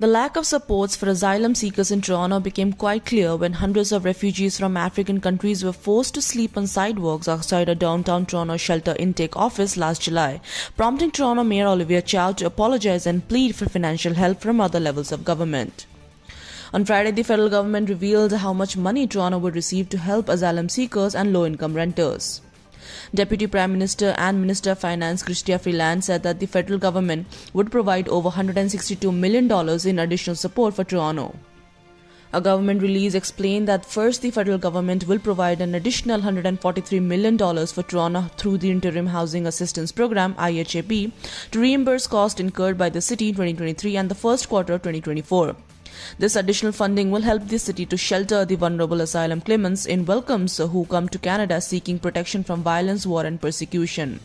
The lack of supports for asylum seekers in Toronto became quite clear when hundreds of refugees from African countries were forced to sleep on sidewalks outside a downtown Toronto shelter intake office last July, prompting Toronto Mayor Olivia Chow to apologize and plead for financial help from other levels of government. On Friday, the federal government revealed how much money Toronto would receive to help asylum seekers and low income renters. Deputy Prime Minister and Minister of Finance Chrystia Freeland said that the federal government would provide over $162 million in additional support for Toronto. A government release explained that first the federal government will provide an additional $143 million for Toronto through the Interim Housing Assistance Program IHAP to reimburse costs incurred by the city in 2023 and the first quarter of 2024. This additional funding will help the city to shelter the vulnerable asylum claimants in welcomes who come to Canada seeking protection from violence, war, and persecution.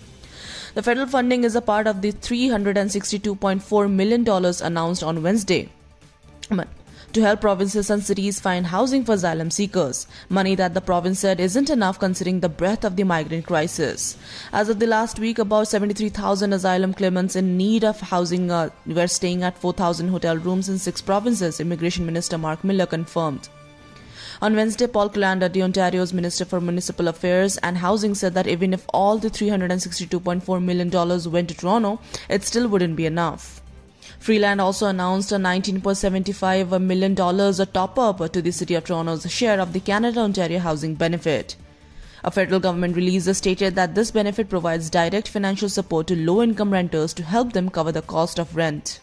The federal funding is a part of the $362.4 million announced on Wednesday to help provinces and cities find housing for asylum seekers. Money that the province said isn't enough considering the breadth of the migrant crisis. As of the last week, about 73,000 asylum claimants in need of housing uh, were staying at 4,000 hotel rooms in six provinces, Immigration Minister Mark Miller confirmed. On Wednesday, Paul Calandra, the Ontario's Minister for Municipal Affairs and Housing, said that even if all the $362.4 million went to Toronto, it still wouldn't be enough. Freeland also announced a $19.75 million top up to the City of Toronto's share of the Canada Ontario Housing Benefit. A federal government release stated that this benefit provides direct financial support to low income renters to help them cover the cost of rent.